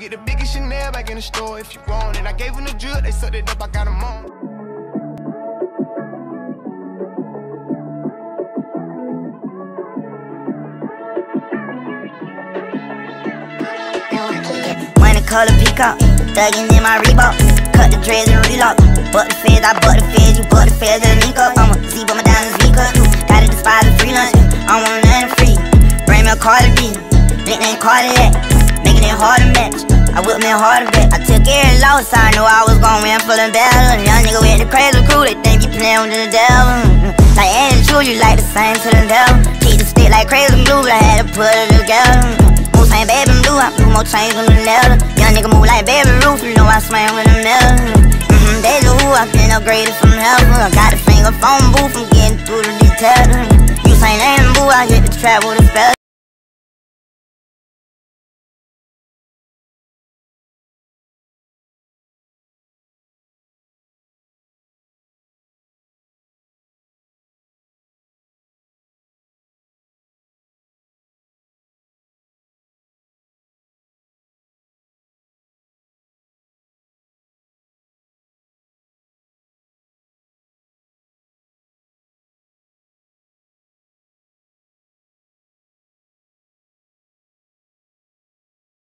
get the biggest Chanel back in the store if you want it. I gave them the drill, they sucked it up, I got them on. Money color peacock, thuggin' in my Reebok. Cut the dreads and relock. Butt the feds, I butt the feds, you butt the feds and link up. I'm a Z, but my diamonds leak up. Gotta despise the free lunch, I want nothing free. Bring me a Cardi B, nickname Cardiac, making it hard to match. I whip me harder bet. I took every loss, I knew I was gon' win full and battle. Young nigga with the crazy crew, they think you playin' with the devil. Mm-hmm. Like Andy True, you like the same to the devil. Keep the stick like crazy glue, but I had to put it together. Mm-hmm. Same baby blue, I blew more chains on the leather. Young nigga move like baby roof, you know I swam with the metal. Mm-hmm, deja vu, I been upgraded from heaven. I got a finger phone booth, I'm getting through the detail. Mm-hmm. You say name boo, I hit the trap with a spell.